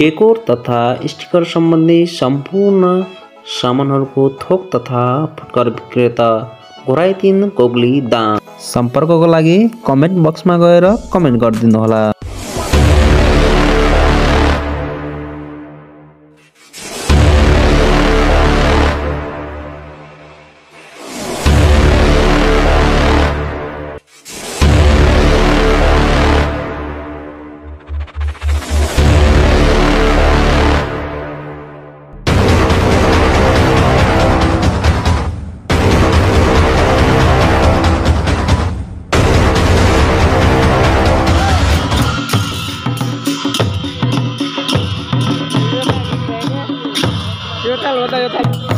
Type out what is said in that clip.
Decor तथा sticker सम्बन्धी सम्पूर्ण सामानहरूको थोक तथा फुटकर विक्रेता घोराइतिन कोग्ली दाम। सम्पर्कको लागि कमेन्ट बक्समा गएर कमेन्ट गरिदिनुहोला। 有个泰罗，大家太。